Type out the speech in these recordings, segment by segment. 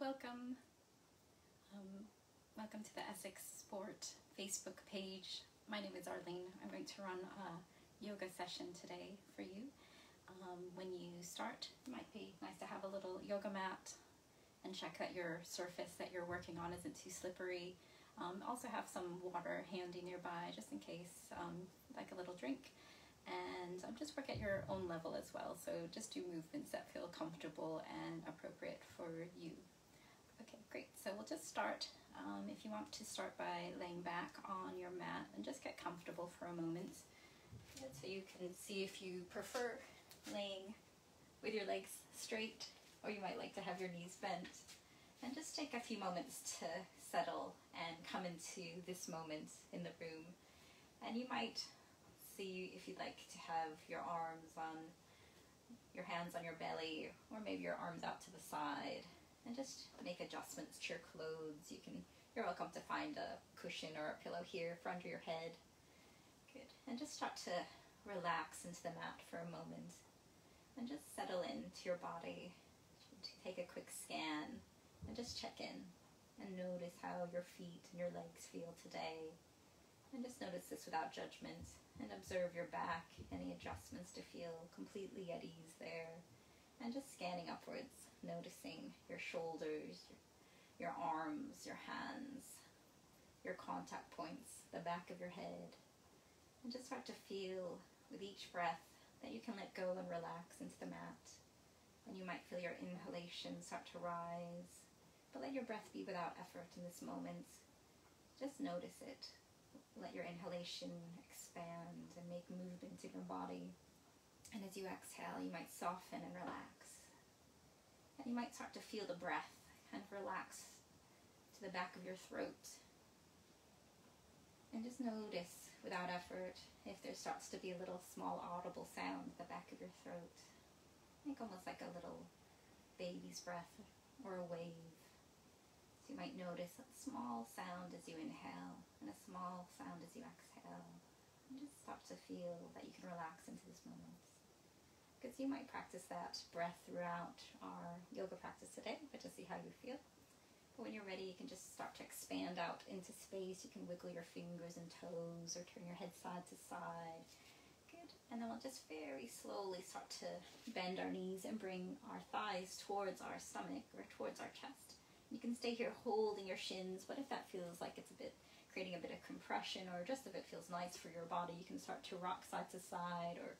welcome. Um, welcome to the Essex Sport Facebook page. My name is Arlene. I'm going to run a yoga session today for you. Um, when you start, it might be nice to have a little yoga mat and check that your surface that you're working on isn't too slippery. Um, also have some water handy nearby just in case, um, like a little drink. And um, just work at your own level as well. So just do movements that feel comfortable and appropriate for you. Okay, great. So we'll just start. Um, if you want to start by laying back on your mat and just get comfortable for a moment. So you can see if you prefer laying with your legs straight or you might like to have your knees bent. And just take a few moments to settle and come into this moment in the room. And you might see if you'd like to have your arms on, your hands on your belly, or maybe your arms out to the side. And just make adjustments to your clothes. You can, you're welcome to find a cushion or a pillow here for under your head. Good. And just start to relax into the mat for a moment. And just settle into your body take a quick scan and just check in and notice how your feet and your legs feel today. And just notice this without judgment and observe your back, any adjustments to feel completely at ease there. And just scanning upwards, noticing your shoulders, your, arms, your hands, your contact points, the back of your head. And just start to feel with each breath that you can let go and relax into the mat and you might feel your inhalation start to rise. But let your breath be without effort in this moment. Just notice it. Let your inhalation expand and make movement in your body. And as you exhale, you might soften and relax. And you might start to feel the breath kind of relax to the back of your throat. And just notice without effort if there starts to be a little small audible sound at the back of your throat. I Think almost like a little baby's breath or a wave. So you might notice a small sound as you inhale and a small sound as you exhale. And just start to feel that you can relax into this moment. Because you might practice that breath throughout our yoga practice today, but to see how you feel. But when you're ready, you can just start to expand out into space. You can wiggle your fingers and toes or turn your head side to side Good. and then we'll just very slowly start to bend our knees and bring our thighs towards our stomach or towards our chest. You can stay here holding your shins, but if that feels like it's a bit creating a bit of compression or just if it feels nice for your body, you can start to rock side to side or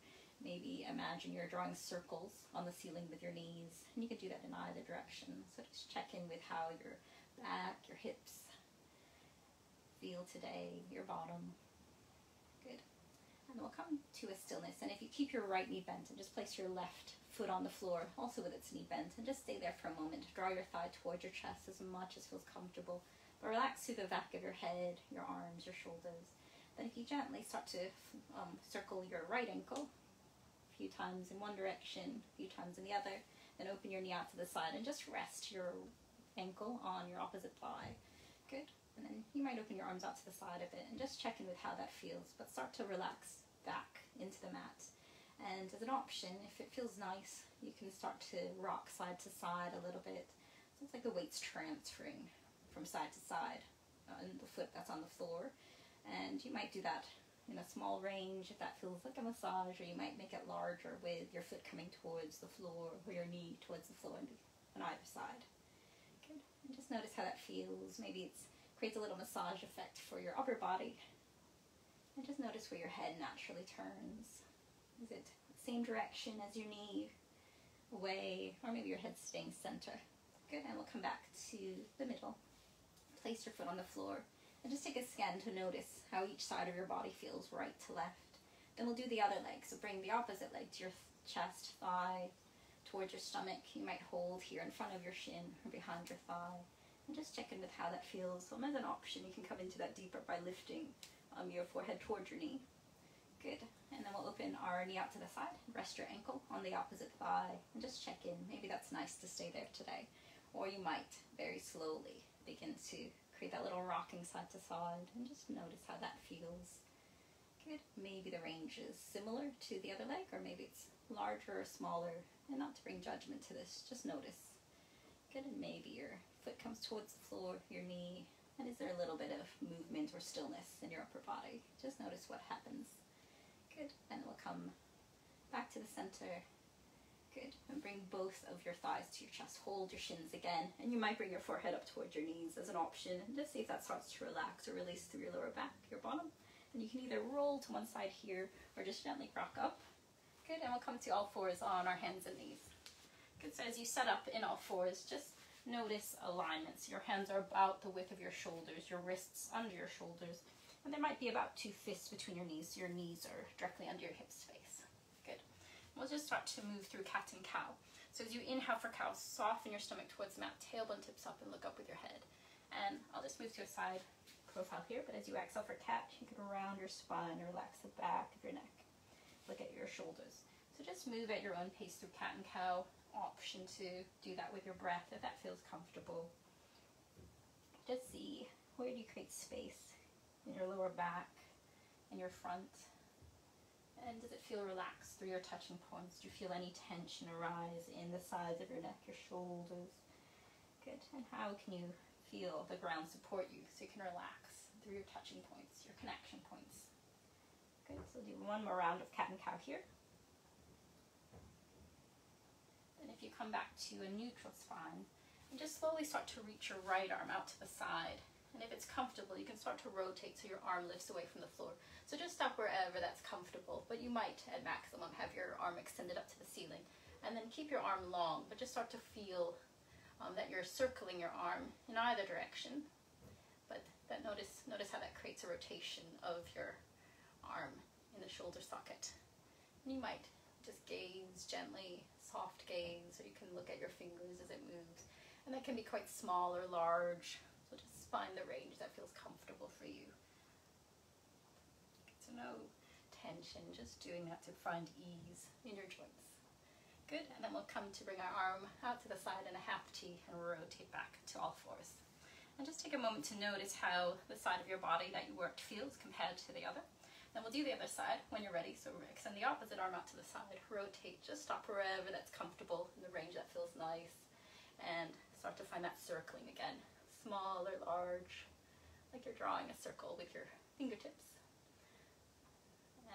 maybe imagine you're drawing circles on the ceiling with your knees. And you can do that in either direction. So just check in with how your back, your hips feel today, your bottom, Good. and we'll come to a stillness. And if you keep your right knee bent and just place your left foot on the floor, also with its knee bent, and just stay there for a moment. Draw your thigh towards your chest as much as feels comfortable. But relax through the back of your head, your arms, your shoulders. Then if you gently start to um, circle your right ankle few times in one direction, a few times in the other, then open your knee out to the side and just rest your ankle on your opposite thigh. Good. And then you might open your arms out to the side a bit and just check in with how that feels. But start to relax back into the mat. And as an option, if it feels nice, you can start to rock side to side a little bit. So it's like the weight's transferring from side to side on uh, the foot that's on the floor. And you might do that in a small range if that feels like a massage, or you might make it larger with your foot coming towards the floor or your knee towards the floor on either side. Good. And just notice how that feels. Maybe it creates a little massage effect for your upper body and just notice where your head naturally turns. Is it same direction as your knee, away, or maybe your head's staying center? Good, and we'll come back to the middle. Place your foot on the floor and just take a scan to notice how each side of your body feels right to left. Then we'll do the other leg. So bring the opposite leg to your chest, thigh, towards your stomach. You might hold here in front of your shin or behind your thigh. And just check in with how that feels. So as an option, you can come into that deeper by lifting um, your forehead towards your knee. Good. And then we'll open our knee out to the side. Rest your ankle on the opposite thigh and just check in. Maybe that's nice to stay there today. Or you might very slowly begin to create that little rocking side to side and just notice how that feels. Good. Maybe the range is similar to the other leg or maybe it's larger or smaller and not to bring judgment to this, just notice. Good, and maybe your foot comes towards the floor, your knee, and is there a little bit of movement or stillness in your upper body? Just notice what happens. Good, and we'll come back to the center. Good, and bring both of your thighs to your chest. Hold your shins again, and you might bring your forehead up towards your knees as an option, and just see if that starts to relax or release through your lower back, your bottom. And you can either roll to one side here, or just gently rock up. Good, and we'll come to all fours on our hands and knees. Good, so as you set up in all fours, just notice alignments. Your hands are about the width of your shoulders, your wrists under your shoulders, and there might be about two fists between your knees. Your knees are directly under your hips space. We'll just start to move through cat and cow. So as you inhale for cow, soften your stomach towards the mat, tailbone tips up and look up with your head. And I'll just move to a side profile here, but as you exhale for cat, you can round your spine, relax the back of your neck. Look at your shoulders. So just move at your own pace through cat and cow option to do that with your breath if that feels comfortable. Just see where do you create space in your lower back, in your front, and does it feel relaxed through your touching points? Do you feel any tension arise in the sides of your neck, your shoulders? Good. And how can you feel the ground support you so you can relax through your touching points, your connection points? Good. So do one more round of cat and cow here. And if you come back to a neutral spine, and just slowly start to reach your right arm out to the side. And if it's comfortable, you can start to rotate so your arm lifts away from the floor. So just stop wherever that's comfortable, but you might at maximum have your arm extended up to the ceiling. And then keep your arm long, but just start to feel um, that you're circling your arm in either direction. But that notice, notice how that creates a rotation of your arm in the shoulder socket. And you might just gaze gently soft gaze, or you can look at your fingers as it moves. And that can be quite small or large. Find the range that feels comfortable for you. So no tension, just doing that to find ease in your joints. Good, and then we'll come to bring our arm out to the side in a half T and rotate back to all fours. And just take a moment to notice how the side of your body that you worked feels compared to the other. Then we'll do the other side when you're ready. So extend the opposite arm out to the side, rotate, just stop wherever that's comfortable in the range that feels nice. And start to find that circling again, small or large, like you're drawing a circle with your fingertips.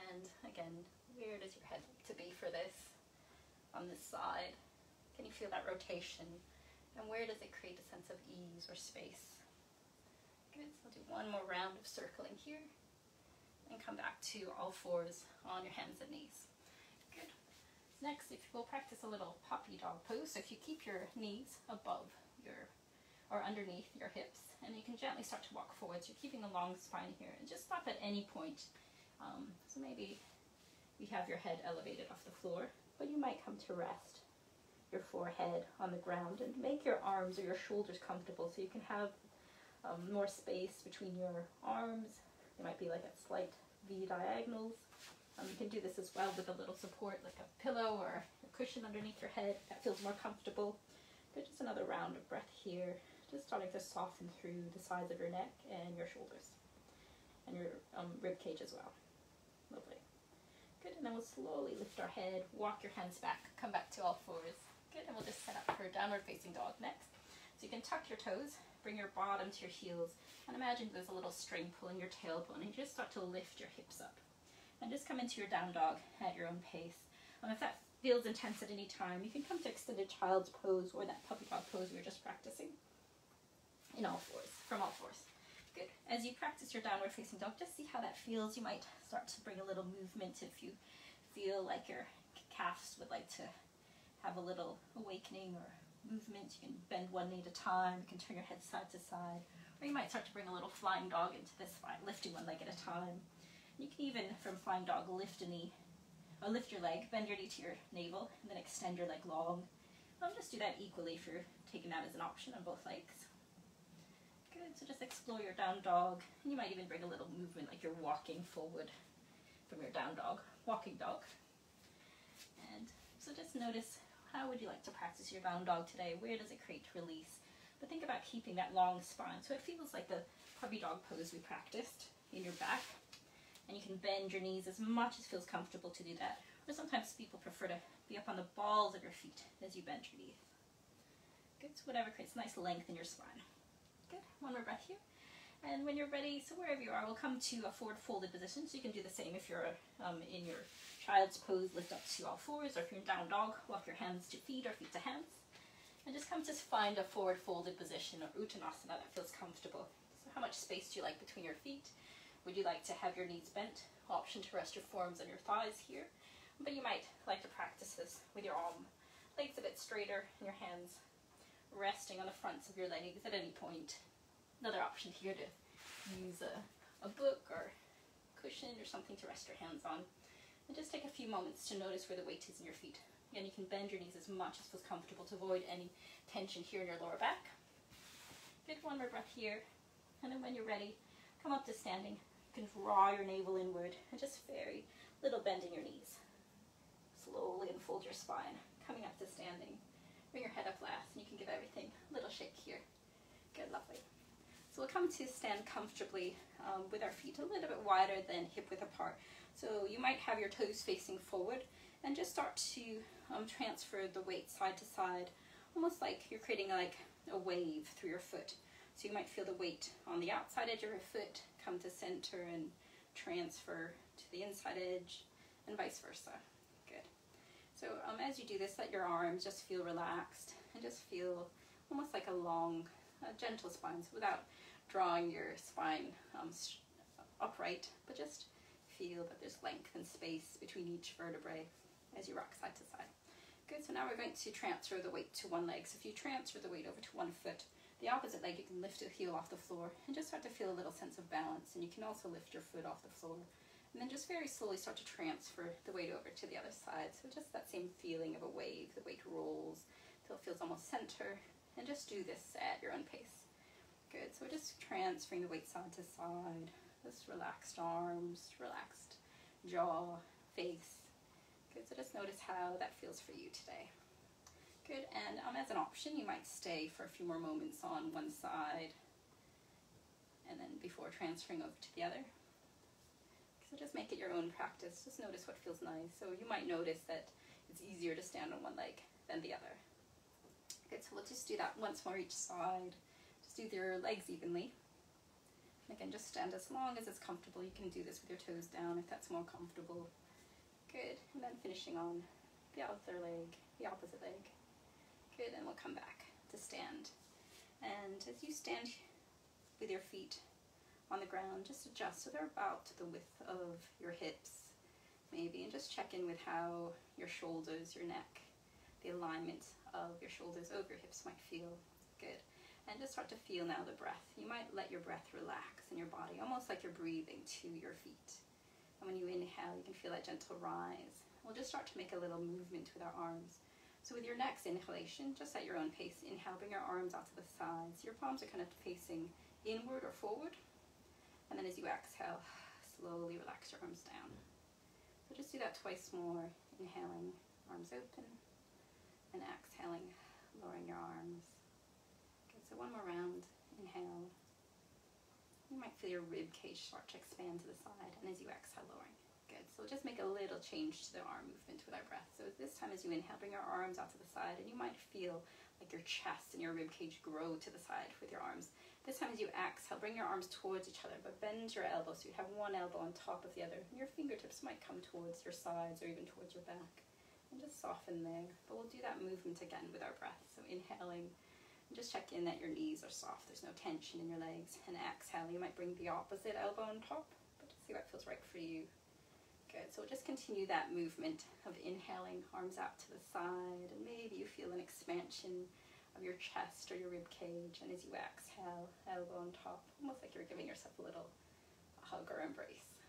And again, where does your head like to be for this? On this side, can you feel that rotation? And where does it create a sense of ease or space? Good, so I'll do one more round of circling here and come back to all fours on your hands and knees. Good. Next, if we'll practice a little puppy dog pose. So if you keep your knees above your or underneath your hips, and you can gently start to walk forwards. You're keeping a long spine here, and just stop at any point. Um, so maybe you have your head elevated off the floor, but you might come to rest your forehead on the ground and make your arms or your shoulders comfortable so you can have um, more space between your arms it might be like a slight V diagonals. Um, you can do this as well with a little support like a pillow or a cushion underneath your head. That feels more comfortable. Good, just another round of breath here. Just starting to soften through the sides of your neck and your shoulders. And your um, rib cage as well. Lovely. Good, and then we'll slowly lift our head, walk your hands back, come back to all fours. Good, and we'll just set up for downward facing dog next. So you can tuck your toes, bring your bottom to your heels, and imagine there's a little string pulling your tailbone, and you just start to lift your hips up. And just come into your down dog at your own pace. And if that feels intense at any time, you can come to extended child's pose or that puppy dog pose we were just practicing. In all fours, from all fours. Good. As you practice your downward facing dog, just see how that feels. You might start to bring a little movement if you feel like your calves would like to have a little awakening or movement. You can bend one knee at a time. You can turn your head side to side. Or you might start to bring a little flying dog into this spine, lifting one leg at a time. You can even, from flying dog, lift a knee, or lift your leg, bend your knee to your navel, and then extend your leg long. Um, just do that equally if you're taking that as an option on both legs. Good, so just explore your down dog. And you might even bring a little movement like you're walking forward from your down dog, walking dog. And so just notice how would you like to practice your down dog today? Where does it create release? But think about keeping that long spine so it feels like the puppy dog pose we practiced in your back. And you can bend your knees as much as feels comfortable to do that. Or sometimes people prefer to be up on the balls of your feet as you bend your knees. Good, so whatever creates nice length in your spine. Good, one more breath here. And when you're ready, so wherever you are, we'll come to a forward folded position. So you can do the same if you're um, in your child's pose, lift up to all fours, or if you're in down dog, walk your hands to feet or feet to hands. And just come to find a forward folded position or uttanasana that feels comfortable. So how much space do you like between your feet? Would you like to have your knees bent? Option to rest your forearms on your thighs here. But you might like to practice this with your arm, legs a bit straighter and your hands resting on the fronts of your legs at any point. Another option here to use a, a book or cushion or something to rest your hands on. And just take a few moments to notice where the weight is in your feet. Again, you can bend your knees as much as feels comfortable to avoid any tension here in your lower back. Good, one more breath here. And then when you're ready, come up to standing. You can draw your navel inward and just very little bend in your knees. Slowly unfold your spine, coming up to standing. Bring your head up last, and you can give everything a little shake here. Good, lovely. So we'll come to stand comfortably um, with our feet a little bit wider than hip width apart. So you might have your toes facing forward and just start to um, transfer the weight side to side, almost like you're creating like a wave through your foot. So you might feel the weight on the outside edge of your foot come to center and transfer to the inside edge and vice versa. So um, as you do this, let your arms just feel relaxed and just feel almost like a long, uh, gentle spine so without drawing your spine um, upright, but just feel that there's length and space between each vertebrae as you rock side to side. Good, so now we're going to transfer the weight to one leg. So if you transfer the weight over to one foot, the opposite leg, you can lift the heel off the floor and just start to feel a little sense of balance. And you can also lift your foot off the floor and then just very slowly start to transfer the weight over to the other side. So just that same feeling of a wave. The weight rolls till it feels almost center. And just do this at your own pace. Good. So we're just transferring the weight side to side. Just relaxed arms, relaxed jaw, face. Good. So just notice how that feels for you today. Good. And um, as an option, you might stay for a few more moments on one side and then before transferring over to the other. So just make it your own practice. Just notice what feels nice. So you might notice that it's easier to stand on one leg than the other. Good, so we'll just do that once more each side. Just do your legs evenly. And again, just stand as long as it's comfortable. You can do this with your toes down if that's more comfortable. Good, and then finishing on the other leg, the opposite leg. Good, and we'll come back to stand. And as you stand with your feet on the ground, just adjust so they're about to the width of your hips, maybe, and just check in with how your shoulders, your neck, the alignment of your shoulders over your hips might feel good. And just start to feel now the breath. You might let your breath relax in your body, almost like you're breathing to your feet. And when you inhale, you can feel that gentle rise. We'll just start to make a little movement with our arms. So with your next inhalation, just at your own pace, inhale, bring your arms out to the sides. Your palms are kind of facing inward or forward. And then as you exhale, slowly relax your arms down. So just do that twice more. Inhaling, arms open, and exhaling, lowering your arms. Okay, so one more round. Inhale. You might feel your rib cage start to expand to the side, and as you exhale, lowering. Good. So just make a little change to the arm movement with our breath. So this time, as you inhale, bring your arms out to the side, and you might feel like your chest and your rib cage grow to the side with your arms. This time as you exhale, bring your arms towards each other, but bend your elbows so you have one elbow on top of the other. And your fingertips might come towards your sides or even towards your back. And just soften there. But we'll do that movement again with our breath. So inhaling, just check in that your knees are soft. There's no tension in your legs. And exhale, you might bring the opposite elbow on top, but see what feels right for you. Good. So we'll just continue that movement of inhaling, arms out to the side, and maybe you feel an expansion of your chest or your rib cage. And as you exhale, elbow on top, almost like you're giving yourself a little hug or embrace.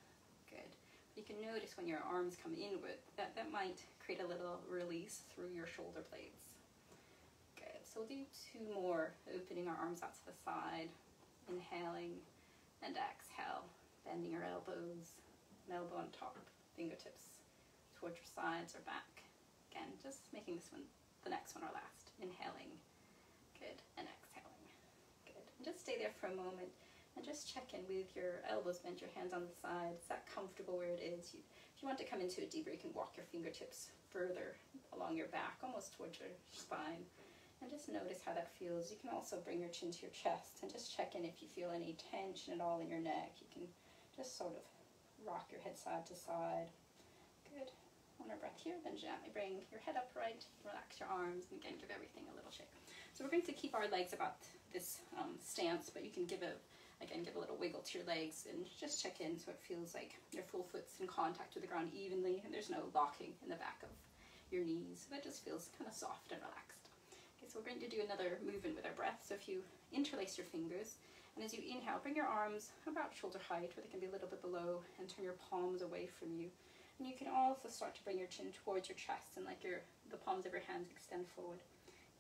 Good. You can notice when your arms come inward, that, that might create a little release through your shoulder blades. Good. So we'll do two more, opening our arms out to the side, inhaling and exhale, bending your elbows, elbow on top, fingertips towards your sides or back. Again, just making this one the next one or last. Inhaling Good. And exhaling. Good. And just stay there for a moment and just check in with your elbows bent, your hands on the side. Is that comfortable where it is? You, if you want to come into it deeper, you can walk your fingertips further along your back, almost towards your spine. And just notice how that feels. You can also bring your chin to your chest and just check in if you feel any tension at all in your neck. You can just sort of rock your head side to side. Good. One more breath here, then gently bring your head upright, relax your arms, and again give everything a little shake. So we're going to keep our legs about this um, stance, but you can give a again give a little wiggle to your legs and just check in so it feels like your full foot's in contact with the ground evenly and there's no locking in the back of your knees. So that just feels kind of soft and relaxed. Okay, so we're going to do another movement with our breath. So if you interlace your fingers, and as you inhale, bring your arms about shoulder height, or they can be a little bit below, and turn your palms away from you. And you can also start to bring your chin towards your chest and like your the palms of your hands extend forward.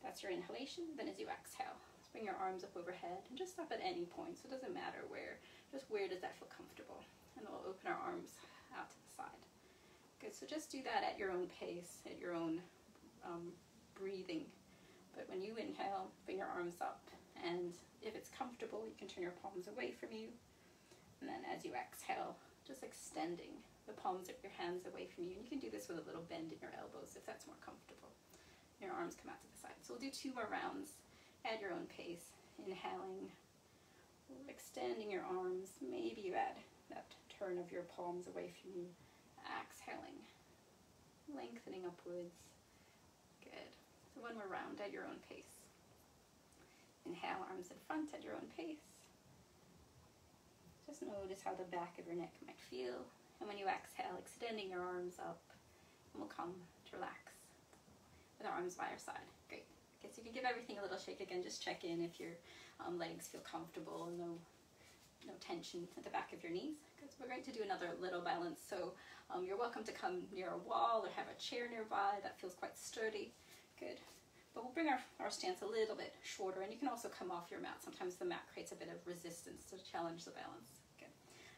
That's your inhalation. Then as you exhale, bring your arms up overhead and just stop at any point. So it doesn't matter where, just where does that feel comfortable. And we'll open our arms out to the side. Good, so just do that at your own pace, at your own um, breathing but when you inhale, bring your arms up. And if it's comfortable, you can turn your palms away from you. And then as you exhale, just extending the palms of your hands away from you. And you can do this with a little bend in your elbows if that's more comfortable. Your arms come out to the side. So we'll do two more rounds at your own pace. Inhaling, extending your arms. Maybe you add that turn of your palms away from you. Exhaling, lengthening upwards Good. So one more round at your own pace. Inhale, arms in front at your own pace. Just notice how the back of your neck might feel. And when you exhale, extending your arms up, and we'll come to relax with our arms by our side. Great. Okay, so you can give everything a little shake again. Just check in if your um, legs feel comfortable and no, no tension at the back of your knees. Because we're going to do another little balance. So um, you're welcome to come near a wall or have a chair nearby that feels quite sturdy. Good. But we'll bring our, our stance a little bit shorter and you can also come off your mat. Sometimes the mat creates a bit of resistance to challenge the balance. Good.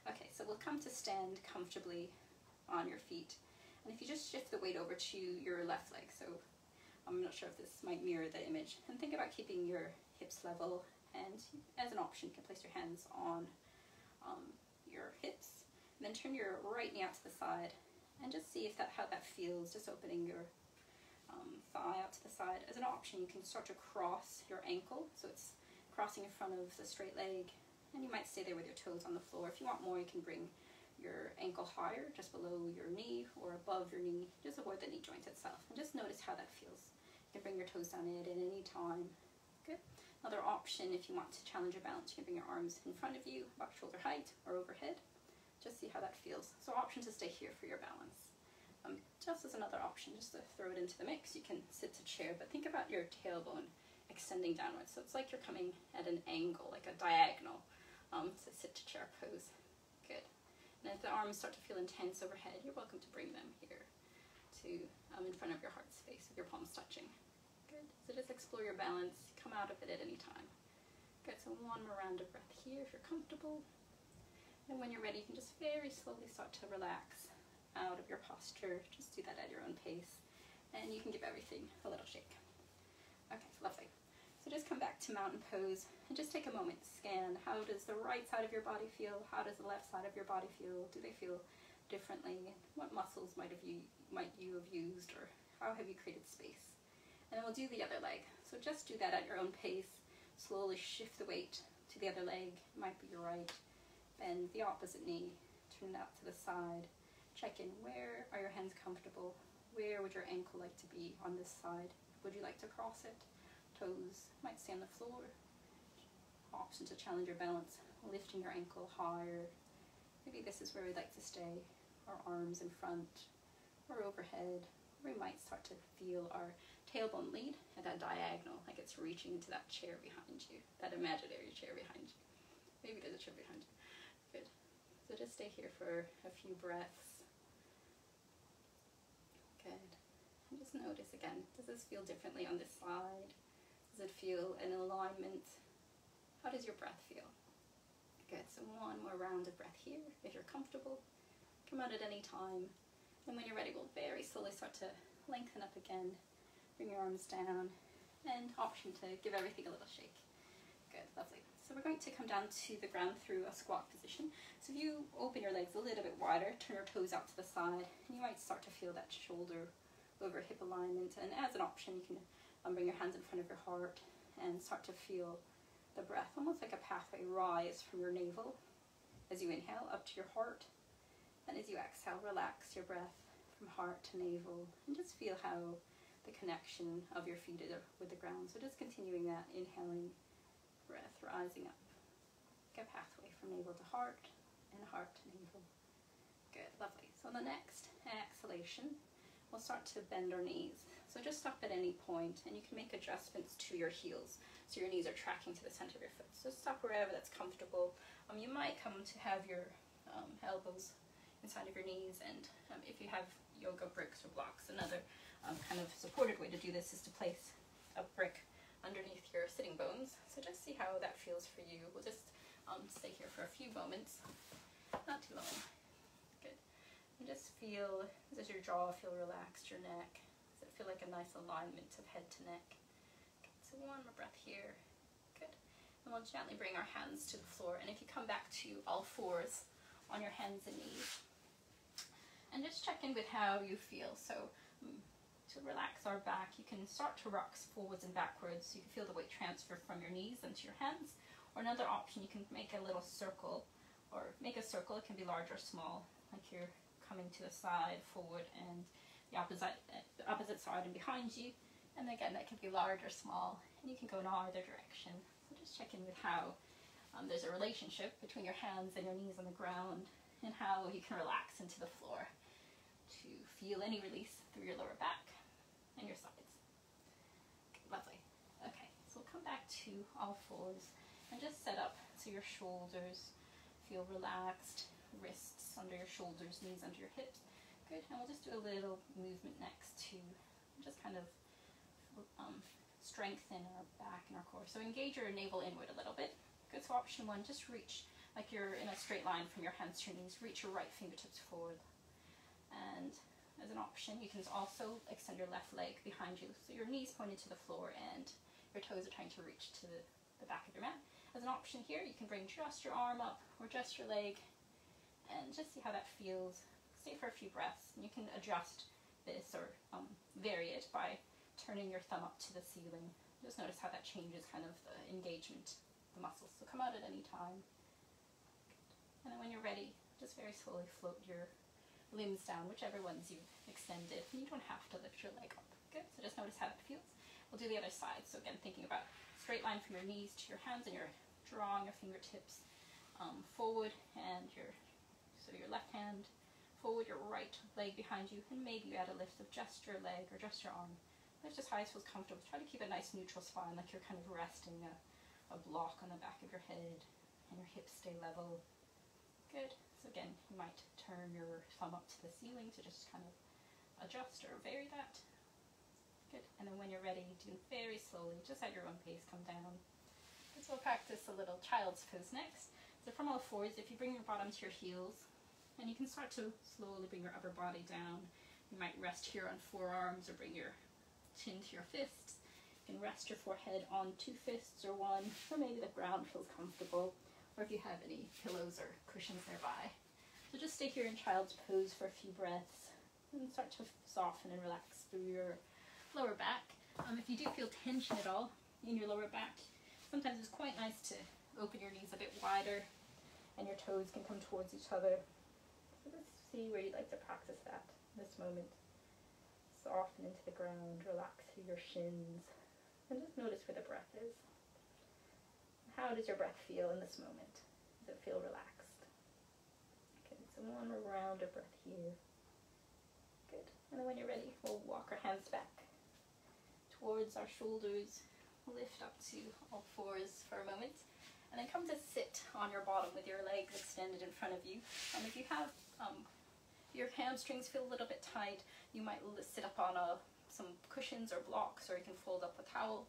Okay, so we'll come to stand comfortably on your feet. And if you just shift the weight over to your left leg, so I'm not sure if this might mirror the image, and think about keeping your hips level and as an option you can place your hands on um, your hips. And then turn your right knee out to the side and just see if that how that feels, just opening your um, thigh out to the side. As an option, you can start to cross your ankle, so it's crossing in front of the straight leg, and you might stay there with your toes on the floor. If you want more, you can bring your ankle higher, just below your knee or above your knee. Just avoid the knee joint itself, and just notice how that feels. You can bring your toes down in at any time. Good. Another option, if you want to challenge your balance, you can bring your arms in front of you, about shoulder height or overhead. Just see how that feels. So option to stay here for your balance. Um, just as another option, just to throw it into the mix, you can sit to chair, but think about your tailbone extending downwards. So it's like you're coming at an angle, like a diagonal. Um, so sit to chair pose. Good. And if the arms start to feel intense overhead, you're welcome to bring them here to um, in front of your heart space with your palms touching. Good. So just explore your balance. Come out of it at any time. Good. So one more round of breath here if you're comfortable. And when you're ready, you can just very slowly start to relax out of your posture. Just do that at your own pace. And you can give everything a little shake. Okay, lovely. So just come back to mountain pose and just take a moment to scan. How does the right side of your body feel? How does the left side of your body feel? Do they feel differently? What muscles might have you might you have used or how have you created space? And then we'll do the other leg. So just do that at your own pace. Slowly shift the weight to the other leg. It might be your right. Bend the opposite knee. Turn it out to the side. Check in where are your hands comfortable? Where would your ankle like to be on this side? Would you like to cross it? Toes might stay on the floor. Option to challenge your balance, lifting your ankle higher. Maybe this is where we'd like to stay. Our arms in front or overhead. We might start to feel our tailbone lead at that diagonal, like it's reaching into that chair behind you, that imaginary chair behind you. Maybe there's a chair behind you. Good. So just stay here for a few breaths. And just notice again, does this feel differently on this side? Does it feel in alignment? How does your breath feel? Good, so one more round of breath here, if you're comfortable. Come out at any time. And when you're ready, we'll very slowly start to lengthen up again. Bring your arms down. And option to give everything a little shake. Good, lovely. So we're going to come down to the ground through a squat position. So if you open your legs a little bit wider, turn your toes out to the side, and you might start to feel that shoulder over hip alignment. And as an option, you can um, bring your hands in front of your heart and start to feel the breath, almost like a pathway rise from your navel as you inhale up to your heart. And as you exhale, relax your breath from heart to navel and just feel how the connection of your feet with the ground. So just continuing that inhaling breath, rising up. A pathway from navel to heart and heart to navel. Good, lovely. So on the next exhalation, we'll start to bend our knees. So just stop at any point and you can make adjustments to your heels. So your knees are tracking to the center of your foot. So stop wherever that's comfortable. Um, you might come to have your um, elbows inside of your knees and um, if you have yoga bricks or blocks, another um, kind of supported way to do this is to place a brick underneath your sitting bones. So just see how that feels for you. We'll just um, stay here for a few moments, not too long. Good. And just feel, does your jaw feel relaxed, your neck? Does it feel like a nice alignment of head to neck? So one more breath here. Good. And we'll gently bring our hands to the floor. And if you come back to all fours on your hands and knees, and just check in with how you feel. So um, to relax our back, you can start to rock forwards and backwards. So you can feel the weight transfer from your knees into your hands. Or another option, you can make a little circle or make a circle. It can be large or small, like you're coming to the side, forward, and the opposite, the opposite side and behind you. And again, that can be large or small, and you can go in either direction. So just check in with how um, there's a relationship between your hands and your knees on the ground, and how you can relax into the floor feel any release through your lower back and your sides. Lovely. Okay, so we'll come back to all fours and just set up so your shoulders feel relaxed, wrists under your shoulders, knees under your hips. Good, and we'll just do a little movement next to just kind of um, strengthen our back and our core. So engage your navel inward a little bit. Good, so option one, just reach like you're in a straight line from your hands to your knees. Reach your right fingertips forward. And as an option, you can also extend your left leg behind you. So your knees pointed to the floor and your toes are trying to reach to the, back of your mat. As an option here, you can bring just your arm up or just your leg and just see how that feels. Stay for a few breaths and you can adjust this or um, vary it by turning your thumb up to the ceiling. Just notice how that changes kind of the engagement, of the muscles. So come out at any time. And then when you're ready, just very slowly float your limbs down, whichever ones you've extended. You don't have to lift your leg up. Good, so just notice how that feels. We'll do the other side. So again, thinking about straight line from your knees to your hands and you're drawing your fingertips um, forward and your, so your left hand forward, your right leg behind you, and maybe you add a lift of just your leg or just your arm Lift as high as feels comfortable. Try to keep a nice neutral spine, like you're kind of resting a, a block on the back of your head, and your hips stay level. Good. So again, you might turn your thumb up to the ceiling to just kind of adjust or vary that. Good. And then when you're ready, do very slowly, just at your own pace, come down. So we'll practice a little child's pose next. So from all fours, if you bring your bottom to your heels, and you can start to slowly bring your upper body down. You might rest here on forearms or bring your chin to your fists. You can rest your forehead on two fists or one, or maybe the ground feels comfortable, or if you have any pillows or cushions nearby. So just stay here in child's pose for a few breaths and start to soften and relax through your lower back. Um, if you do feel tension at all in your lower back, sometimes it's quite nice to open your knees a bit wider and your toes can come towards each other. So let's see where you'd like to practice that this moment soften into the ground, relax through your shins, and just notice where the breath is. How does your breath feel in this moment? Does it feel relaxed? Okay, so one round of breath here. Good. And then when you're ready, we'll walk our hands back towards our shoulders, lift up to all fours for a moment, and then come to sit on your bottom with your legs extended in front of you. And if you have um, your hamstrings feel a little bit tight, you might sit up on a, some cushions or blocks, or you can fold up a towel.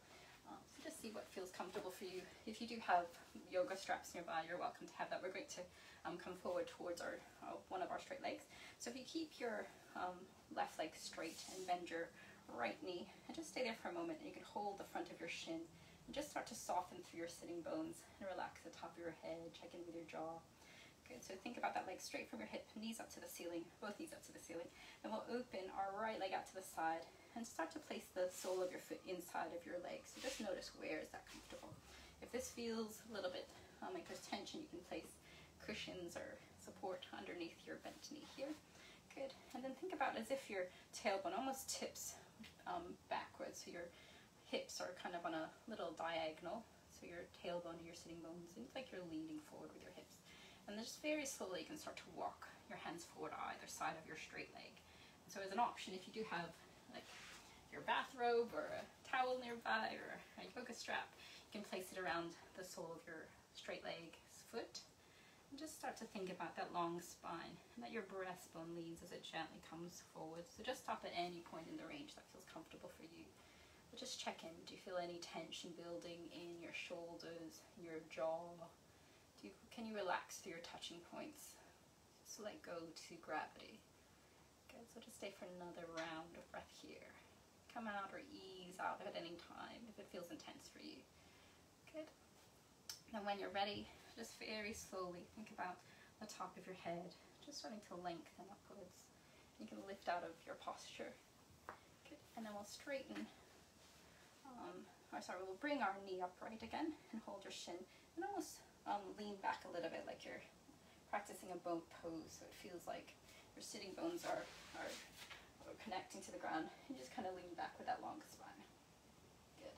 Just see what feels comfortable for you. If you do have yoga straps nearby, you're welcome to have that. We're going to um, come forward towards our uh, one of our straight legs. So if you keep your um, left leg straight and bend your right knee, and just stay there for a moment, and you can hold the front of your shin and just start to soften through your sitting bones and relax the top of your head, check in with your jaw. Good, so think about that leg straight from your hip, knees up to the ceiling, both knees up to the ceiling. Then we'll open our right leg out to the side and start to place the sole of your foot inside of your leg. So just notice where is that comfortable. If this feels a little bit um, like there's tension, you can place cushions or support underneath your bent knee here. Good. And then think about as if your tailbone almost tips um, backwards. So your hips are kind of on a little diagonal. So your tailbone and your sitting bones seems like you're leaning forward with your hips. And then just very slowly you can start to walk your hands forward either side of your straight leg. So as an option, if you do have like your bathrobe or a towel nearby or a yoga strap, you can place it around the sole of your straight leg's foot. And just start to think about that long spine and that your breastbone leads as it gently comes forward. So just stop at any point in the range that feels comfortable for you. But just check in. Do you feel any tension building in your shoulders, your jaw? Do you, can you relax through your touching points? So let go to gravity. Good, so just stay for another round of breath here. Come out or ease out at any time if it feels intense for you. Good. And when you're ready, just very slowly think about the top of your head, just starting to lengthen upwards. You can lift out of your posture. Good. And then we'll straighten, um, or sorry, we'll bring our knee upright again and hold your shin and almost um, lean back a little bit like you're practicing a boat pose so it feels like your sitting bones are, are connecting to the ground. and just kind of lean back with that long spine. Good.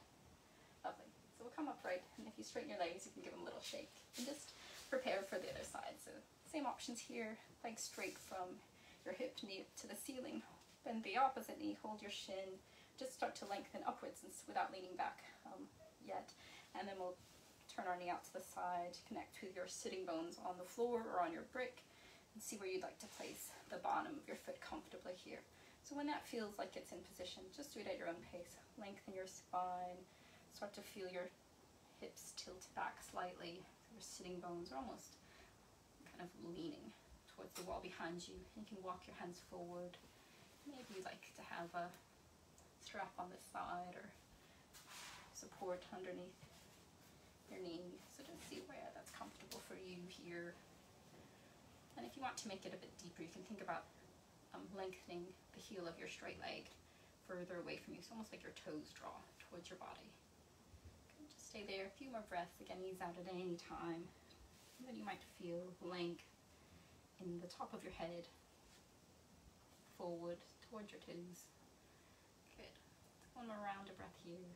Lovely. So we'll come upright, and if you straighten your legs, you can give them a little shake. And just prepare for the other side. So same options here, legs straight from your hip knee to the ceiling. Bend the opposite knee, hold your shin, just start to lengthen upwards without leaning back um, yet. And then we'll turn our knee out to the side, connect with your sitting bones on the floor or on your brick, and see where you'd like to place the bottom of your foot comfortably here. So when that feels like it's in position, just do it at your own pace. Lengthen your spine, start to feel your hips tilt back slightly. Your sitting bones are almost kind of leaning towards the wall behind you. You can walk your hands forward. Maybe you'd like to have a strap on the side or support underneath your knee. So just see where that's comfortable for you here. And if you want to make it a bit deeper, you can think about um, lengthening the heel of your straight leg further away from you. It's almost like your toes draw towards your body. Okay, just stay there. A few more breaths. Again, ease out at any time. And then you might feel length in the top of your head, forward towards your toes. Good. One more round of breath here.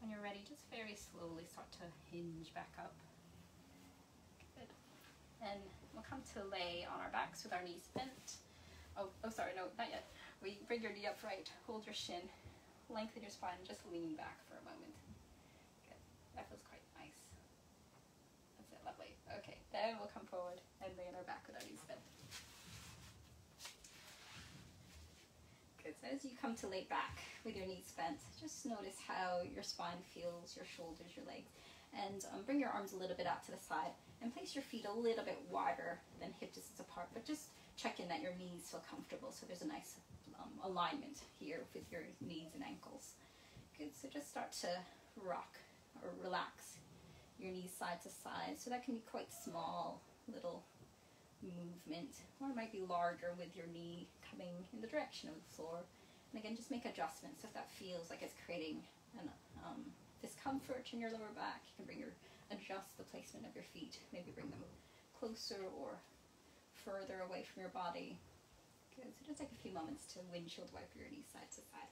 When you're ready, just very slowly start to hinge back up. Good. And we'll come to lay on our backs with our knees bent. Oh, oh, sorry, no, not yet. We bring your knee upright, hold your shin, lengthen your spine, just lean back for a moment. Good. That feels quite nice. That's it, lovely. Okay, then we'll come forward and lay on our back with our knees bent. Good. So as you come to lay back with your knees bent, just notice how your spine feels, your shoulders, your legs. And um, bring your arms a little bit out to the side and place your feet a little bit wider than hip distance apart, but just check in that your knees feel comfortable so there's a nice um, alignment here with your knees and ankles. Good, so just start to rock or relax your knees side to side. So that can be quite small, little movement, or it might be larger with your knee coming in the direction of the floor. And again, just make adjustments if that feels like it's creating an um, discomfort in your lower back. You can bring your adjust the placement of your feet. Maybe bring them closer or further away from your body. Good. So just take a few moments to windshield wipe your knees side to side.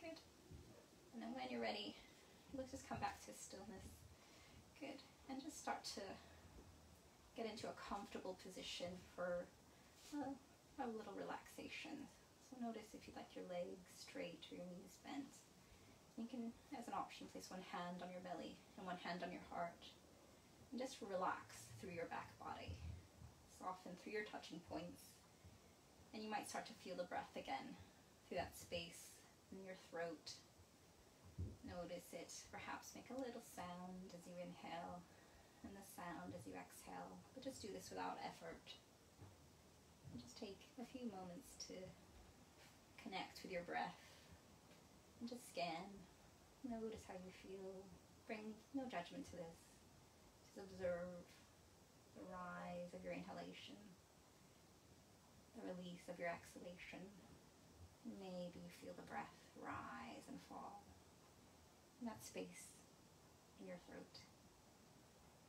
Good. And then when you're ready, let's just come back to stillness. Good. And just start to get into a comfortable position for a little relaxation. So notice if you'd like your legs straight or your knees bent. You can, as an option, place one hand on your belly and one hand on your heart. And just relax through your back body. Soften through your touching points. And you might start to feel the breath again through that space in your throat. Notice it. Perhaps make a little sound as you inhale and the sound as you exhale. But just do this without effort. And just take a few moments to connect with your breath and just scan. Notice how you feel. Bring no judgment to this. Just observe the rise of your inhalation, the release of your exhalation. Maybe you feel the breath rise and fall in that space in your throat,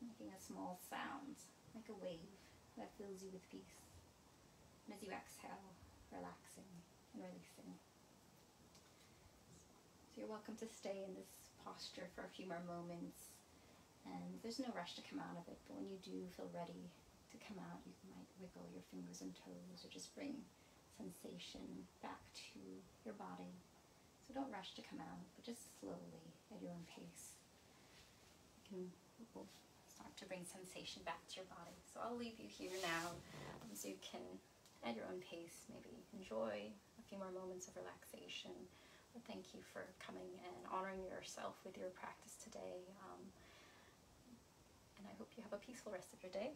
making a small sound like a wave that fills you with peace. And as you exhale, relaxing and releasing. So you're welcome to stay in this posture for a few more moments. And there's no rush to come out of it, but when you do feel ready to come out, you might wiggle your fingers and toes or just bring sensation back to your body. So don't rush to come out, but just slowly at your own pace. You can start to bring sensation back to your body. So I'll leave you here now um, so you can, at your own pace, maybe enjoy a few more moments of relaxation. But thank you for coming and honoring yourself with your practice today. Um, hope you have a peaceful rest of your day.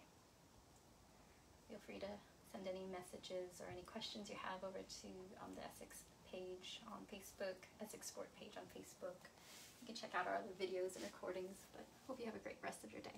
Feel free to send any messages or any questions you have over to um, the Essex page on Facebook, Essex Sport page on Facebook. You can check out our other videos and recordings, but hope you have a great rest of your day.